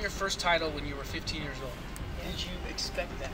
won your first title when you were 15 years old. Did you expect that?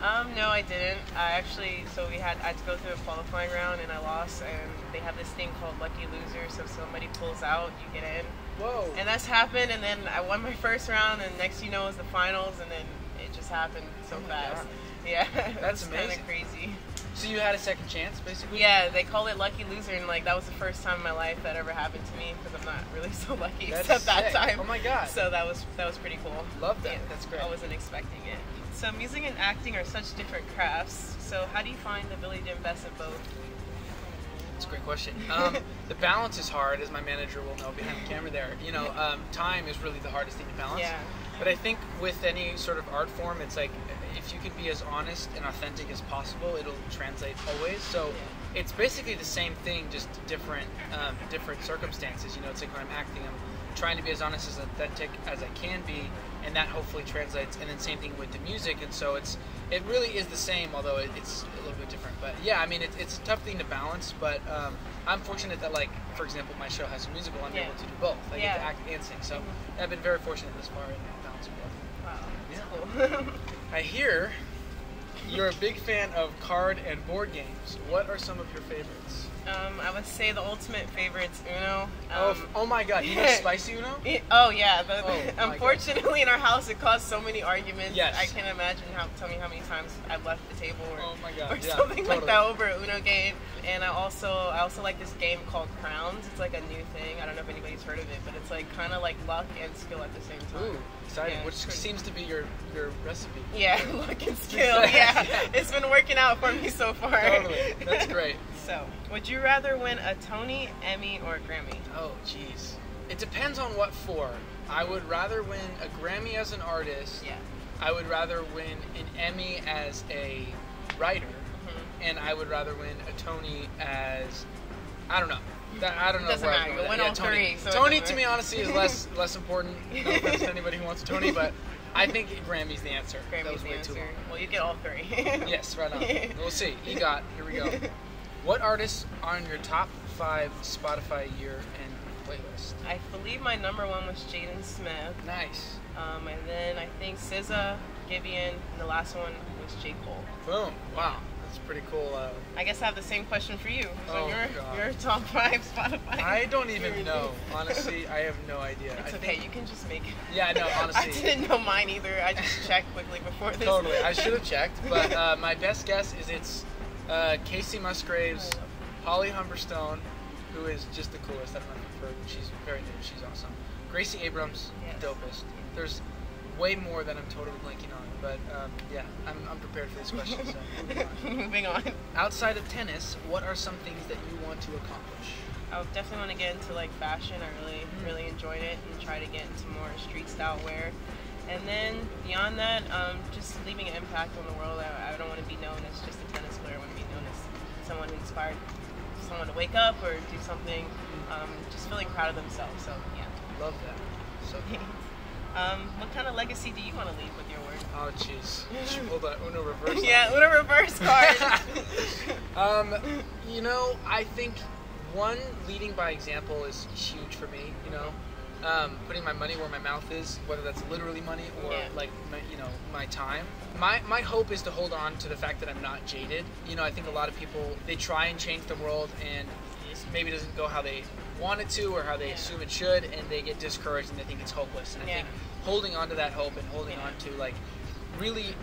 Um, no, I didn't. I actually, so we had, I had to go through a qualifying round and I lost. And they have this thing called lucky loser. So if somebody pulls out, you get in. Whoa. And that's happened. And then I won my first round. And next, you know, is the finals. And then it just happened so Oh fast. God. Yeah, That's kind of crazy. So you had a second chance, basically. Yeah, they call it lucky loser, and like that was the first time in my life that ever happened to me because I'm not really so lucky That's except that time. Oh my God. So that was that was pretty cool. Love that. Yeah, That's great. I wasn't expecting it. So music and acting are such different crafts. So how do you find the ability to invest in both? That's a great question. Um, the balance is hard, as my manager will know behind the camera there. You know, um, time is really the hardest thing to balance. Yeah. But I think with any sort of art form, it's like if you can be as honest and authentic as possible, it'll translate always. So it's basically the same thing, just different, um, different circumstances. You know, it's like when I'm acting, I'm trying to be as honest as authentic as I can be, and that hopefully translates. And then same thing with the music, and so it's it really is the same, although it, it's a little bit different. But yeah, I mean, it, it's a tough thing to balance. But um, I'm fortunate that, like, for example, my show has a musical. I'm Yeah. able to do both. I get Yeah. to act and sing. So. I've been very fortunate this far in balancing both. Wow, that's cool. I hear you're a big fan of card and board games. What are some of your favorites? Um, I would say the ultimate favorite's Uno. Um, oh, oh my god, you know Spicy Uno? It- oh yeah, the, Oh, unfortunately in our house it caused so many arguments. Yes. I can't imagine how tell me how many times I've left the table or, Oh my God, or yeah, something like that over a Uno game. And I also I also like this game called Crowns. It's like a new thing. I don't know if anybody's heard of it, but it's like kind of like luck and skill at the same time. Ooh, exciting. Yeah, Which seems to be your, your recipe. Yeah, luck and skill. Yeah, it's been working out for me so far. Totally. That's great. So, would you rather win a Tony, Emmy, or a Grammy? Oh, jeez. It depends on what for. I would rather win a Grammy as an artist. Yeah. I would rather win an Emmy as a writer. Mhm. and I would rather win a Tony as I don't know. That, I don't know. Doesn't matter. You win that. all Tony. three, so Tony, to me, honestly, is less less important. No offense to anybody who wants a Tony, but I think Grammy's the answer. Grammy's the way answer. Well, you get all three. Yes, right on. we'll see. EGOT. Here we go. What artists are on your top five Spotify year end playlist? I believe my number one was Jaden Smith, Nice. um, and then I think SZA, Giveon, and the last one was J Cole. Boom. Wow. That's pretty cool. Uh, I guess I have the same question for you. So Oh, your God. your top five Spotify. I don't even know. Honestly, I have no idea. It's I okay. think- You can just make it. Yeah, no, honestly. I didn't know mine either. I just checked quickly before this. Totally. I should have checked, but uh, my best guess is it's uh, Kacey Musgraves, Holly Humberstone, who is just the coolest. I don't know if you've heard. She's very new. She's awesome. Gracie Abrams, Yes. dopest. There's way more that I'm totally blanking on, but um, yeah, I'm, I'm prepared for this question. So moving on. Moving on. Outside of tennis, what are some things that you want to accomplish? I definitely want to get into like fashion. I really, Mm-hmm. really enjoyed it and try to get into more street style wear. And then beyond that, um, just leaving an impact on the world. I, I don't want to be known as just a tennis player. I want to be known as someone who inspired someone to wake up or do something. Um, just feeling proud of themselves. So yeah. Love that. So. um, what kind of legacy do you want to leave with your work? Oh jeez. Pull that Uno reverse. yeah. Uno reverse card. um, you know, I think one leading by example is huge for me. You know, um, putting my money where my mouth is, whether that's literally money or Yeah. like my, you know my time. My my hope is to hold on to the fact that I'm not jaded. You know, I think a lot of people they try and change the world and it maybe doesn't go how they want it to or how they Yeah. assume it should, and they get discouraged and they think it's hopeless. And I Yeah. think holding on to that hope and holding on to like really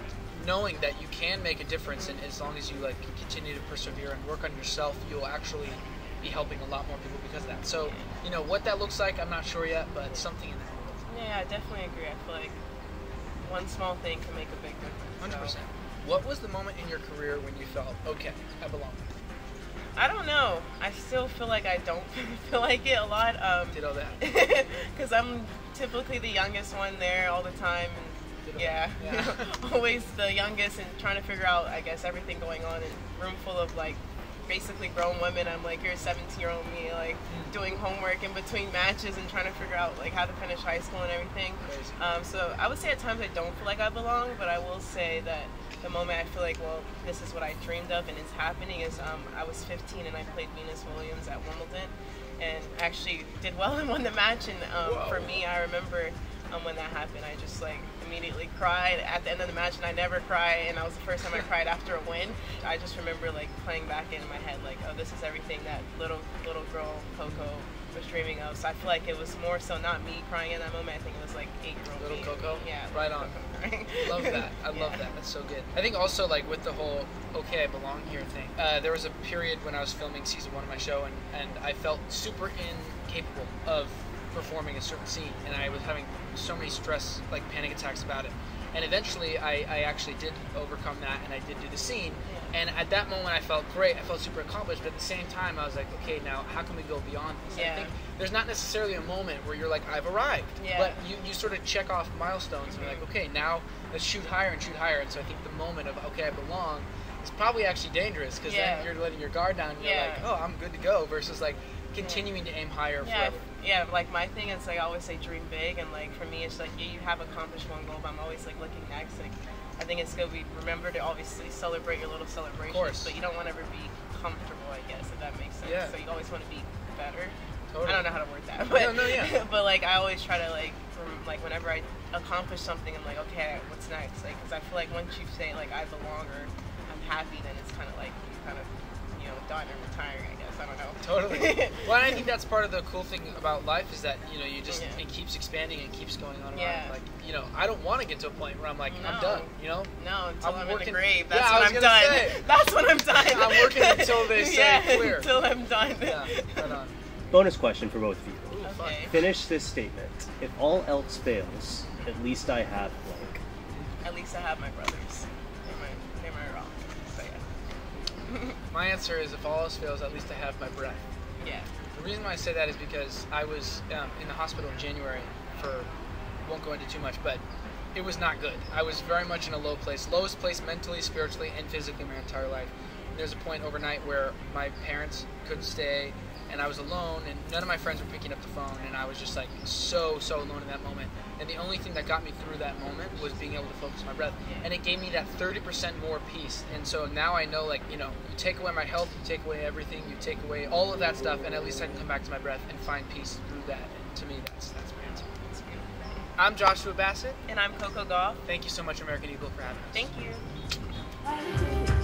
knowing that you can make a difference and as long as you like continue to persevere and work on yourself you'll actually be helping a lot more people because of that so you know what that looks like i'm not sure yet but something in that yeah, I definitely agree. I feel like one small thing can make a big difference. 100% So. what was the moment in your career when you felt okay i belong I don't know. I still feel like I don't feel like it a lot. Um, did all that because I'm typically the youngest one there all the time, and yeah. Yeah. always the youngest and trying to figure out, I guess, everything going on in a room full of like basically grown women. I'm like, you're a 17 year old me, like Mm. doing homework in between matches and trying to figure out like how to finish high school and everything. Um, so I would say at times I don't feel like I belong, but I will say that the moment I feel like, well, this is what I dreamed of and it's happening is um, I was 15 and I played Venus Williams at Wimbledon and actually did well and won the match. And um, for me, I remember um, when that happened. I just like immediately cried at the end of the match, and I never cry. And that was the first time I cried after a win. I just remember like playing back in my head, like, oh, this is everything that little little girl Coco was dreaming of. So I feel like it was more so not me crying in that moment. I think it was like eight year old Little me. Coco? Yeah, Right on. Love that. I love Yeah. that. That's so good. I think also like with the whole "okay, I belong here" thing. Uh, there was a period when I was filming season one of my show, and and I felt super incapable of performing a certain scene, and I was having so many stress, like panic attacks about it. And eventually, I, I actually did overcome that, and I did do the scene. And at that moment, I felt great. I felt super accomplished. But at the same time, I was like, okay, now how can we go beyond this? I think there's not necessarily a moment where you're like, I've arrived. Yeah. But you, you sort of check off milestones and you're like, okay, now let's shoot higher and shoot higher. And so I think the moment of, okay, I belong is probably actually dangerous because Yeah. then you're letting your guard down and you're Yeah. like, oh, I'm good to go versus like continuing to aim higher Yeah, forever. yeah. Like my thing is like I always say dream big, and like for me it's like yeah, you have accomplished one goal, but I'm always like looking next. Like I think it's good we remember to obviously celebrate your little celebrations, course. but you don't want to ever be comfortable. I guess if that makes sense. Yeah. So you always want to be better. Totally. I don't know how to word that, but No, no, yeah. but like I always try to like from, like whenever I accomplish something, I'm like okay, what's next? Like because I feel like once you say like I belong or I'm happy, then it's kind of like you kind of you know done and retiring. I guess I don't know. Totally. well, I think that's part of the cool thing about life is that you know you just Yeah. it keeps expanding and keeps going on and Yeah. on. Like you know, I don't want to get to a point where I'm like I'm done. You know, No, until I'm I'm, working- in the grave. Yeah, That's I when was I'm gonna done. say. That's when I'm done. I'm working until they say yeah, clear. Until I'm done. yeah, right on. Bonus question for both of you. Ooh. Okay. Finish this statement. If all else fails, at least I have blank. At least I have my brothers. They're my, they're my rock. So yeah. My answer is if all else fails, at least I have my breath. yeah. The reason why I say that is because I was um, in the hospital in January for, won't go into too much, but it was not good. I was very much in a low place, lowest place mentally, spiritually, and physically my entire life. There's a point overnight where my parents couldn't stay, and I was alone, and none of my friends were picking up the phone, and I was just like so, so alone in that moment. And the only thing that got me through that moment was being able to focus my breath, and it gave me that 30% more peace. And so now I know, like, you know, you take away my health, you take away everything, you take away all of that stuff, and at least I can come back to my breath and find peace through that. And to me, that's that's my answer. It's beautiful. I'm Joshua Bassett. And I'm Coco Gauff. Thank you so much, American Eagle, for having us. Thank you.